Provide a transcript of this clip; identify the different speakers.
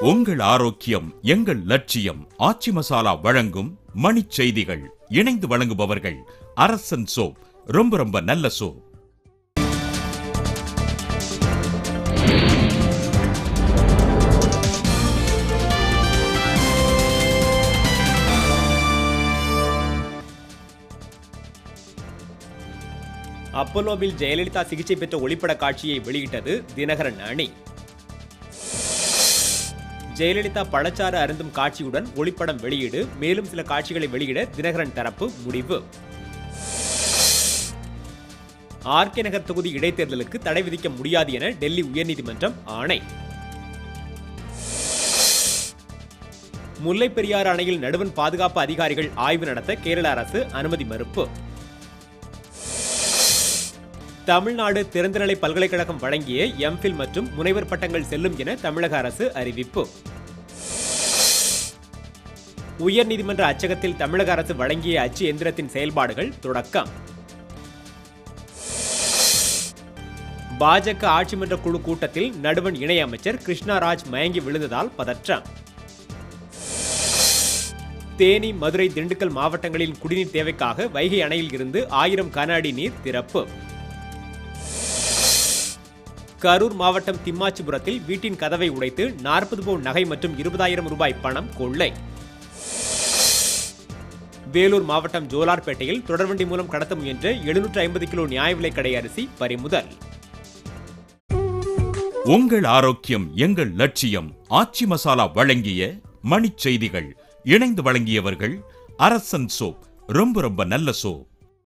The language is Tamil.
Speaker 1: உங்கள் ஆரோக்கியம் எங்கள் லட்சியம் ஆச்சி மசாலா வழங்கும் மணிச் செய்திகள் இணைந்து வழங்குபவர்கள் அரசன் சோப் ரொம்ப ரொம்ப நல்ல சோப்.
Speaker 2: அப்போலோவில் ஜெயலலிதா சிகிச்சை பெற்ற ஒளிப்பட காட்சியை வெளியிட்டது தினகரன் அணி. ஜெயலலிதா பழச்சாறு அருந்தும் காட்சியுடன் ஒளிப்படம் வெளியீடு. மேலும் சில காட்சிகளை வெளியிட தினகரன் தரப்பு முடிவு. ஆர்கே நகர் தொகுதி இடைத்தேர்தலுக்கு தடை விதிக்க முடியாது என டெல்லி உயர்நீதிமன்றம் ஆணை. முல்லை பெரியாறு அணையில் நடுவன் பாதுகாப்பு அதிகாரிகள் ஆய்வு நடத்த கேரள அரசு அனுமதி மறுப்பு. தமிழ்நாடு திறந்தநிலை பல்கலைக்கழகம் வழங்கிய எம்ஃபில் மற்றும் முனைவர் பட்டங்கள் செல்லும் என தமிழக அரசு அறிவிப்பு. உயர்நீதிமன்ற அச்சகத்தில் தமிழக அரசு வழங்கிய அச்சு எந்திரத்தின் செயல்பாடுகள் தொடக்கம். பாஜக ஆட்சிமன்ற குழு கூட்டத்தில் நடுவன் இணையமைச்சர் கிருஷ்ணாராஜ் மயங்கி விழுந்ததால் பதற்றம். தேனி மதுரை திண்டுக்கல் மாவட்டங்களின் குடிநீர் தேவைக்காக வைகை அணையில் இருந்து ஆயிரம் கன அடி நீர் திறப்பு. கரூர் மாவட்டம் திம்மாச்சிபுரத்தில் வீட்டின் கதவை உடைத்து நாற்பது பவுன் நகை மற்றும் இருபதாயிரம் ரூபாய் பணம் கொள்ளை. வேலூர் மாவட்டம் ஜோலார்பேட்டையில் தொடர்வண்டி மூலம் கடத்த முயன்ற எழுநூற்று ஐம்பது கிலோ நியாய விலைக் கடை அரிசி பறிமுதல்.
Speaker 1: உங்கள் ஆரோக்கியம் எங்கள் லட்சியம் ஆச்சி மசாலா வழங்கிய மணிச் செய்திகள் இணைந்து வழங்கியவர்கள் அரசன் சோப் ரொம்ப ரொம்ப நல்ல சோப்.